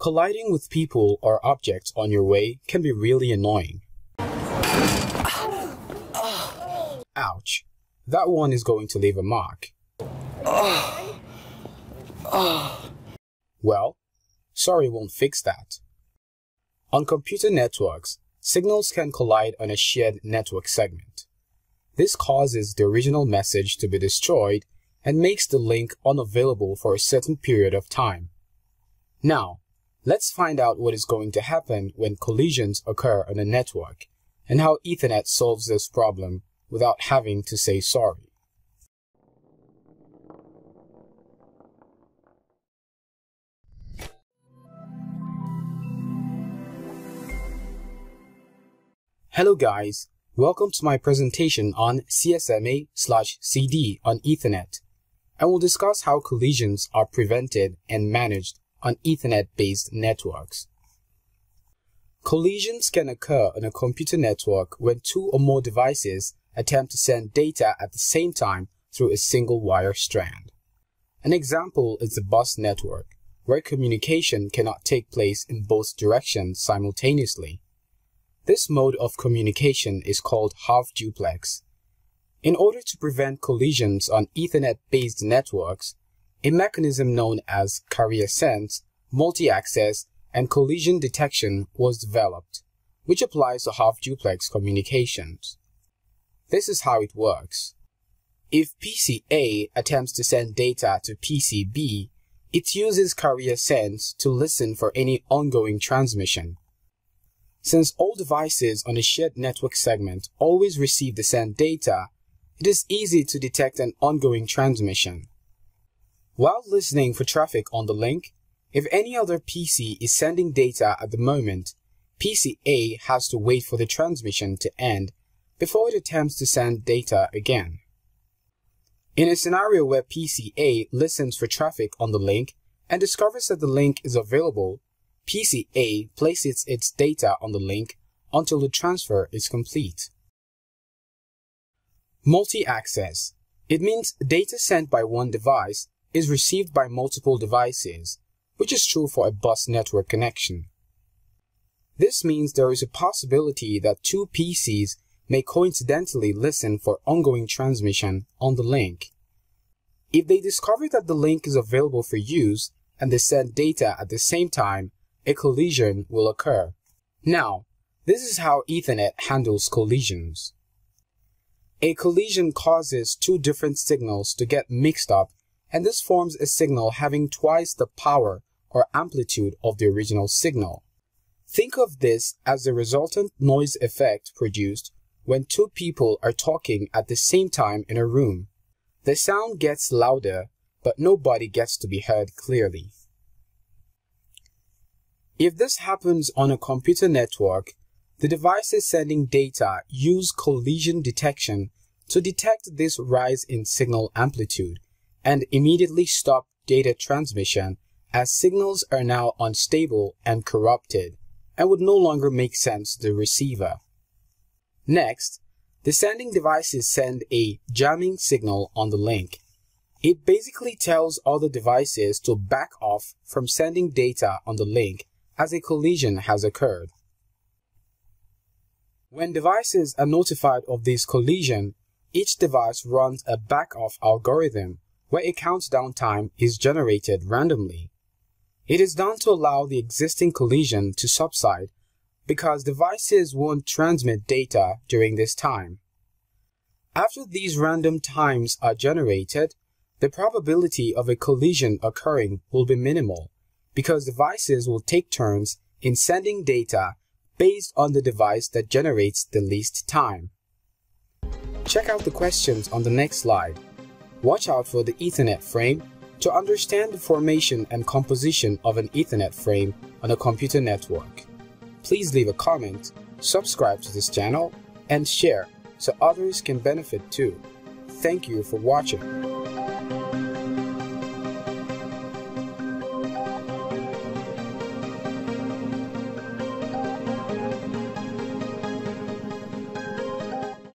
Colliding with people or objects on your way can be really annoying. Ouch. That one is going to leave a mark. Well, sorry won't fix that. On computer networks, signals can collide on a shared network segment. This causes the original message to be destroyed and makes the link unavailable for a certain period of time. Now, let's find out what is going to happen when collisions occur on a network and how Ethernet solves this problem without having to say sorry. Hello guys, welcome to my presentation on CSMA slash CD on Ethernet. I will discuss how collisions are prevented and managed on Ethernet-based networks. Collisions can occur on a computer network when two or more devices attempt to send data at the same time through a single wire strand. An example is the bus network, where communication cannot take place in both directions simultaneously. This mode of communication is called half-duplex. In order to prevent collisions on Ethernet-based networks, a mechanism known as carrier sense, multi-access, and collision detection was developed, which applies to half-duplex communications. This is how it works. If PC A attempts to send data to PC B, it uses carrier sense to listen for any ongoing transmission. Since all devices on a shared network segment always receive the sent data, it is easy to detect an ongoing transmission. While listening for traffic on the link, if any other PC is sending data at the moment, PC A has to wait for the transmission to end before it attempts to send data again. In a scenario where PC A listens for traffic on the link and discovers that the link is available, PC A places its data on the link until the transfer is complete. Multi-access. It means data sent by one device is received by multiple devices, which is true for a bus network connection. This means there is a possibility that two PCs may coincidentally listen for ongoing transmission on the link. If they discover that the link is available for use and they send data at the same time, a collision will occur. Now, this is how Ethernet handles collisions. A collision causes two different signals to get mixed up and this forms a signal having twice the power or amplitude of the original signal. Think of this as the resultant noise effect produced when two people are talking at the same time in a room. The sound gets louder, but nobody gets to be heard clearly. If this happens on a computer network, the devices sending data use collision detection to detect this rise in signal amplitude and immediately stop data transmission as signals are now unstable and corrupted and would no longer make sense to the receiver. Next, the sending devices send a jamming signal on the link. It basically tells other devices to back off from sending data on the link as a collision has occurred. When devices are notified of this collision, each device runs a back-off algorithm where a countdown time is generated randomly. It is done to allow the existing collision to subside because devices won't transmit data during this time. After these random times are generated, the probability of a collision occurring will be minimal because devices will take turns in sending data based on the device that generates the least time. Check out the questions on the next slide. Watch out for the Ethernet frame to understand the formation and composition of an Ethernet frame on a computer network. Please leave a comment, subscribe to this channel, and share so others can benefit too. Thank you for watching.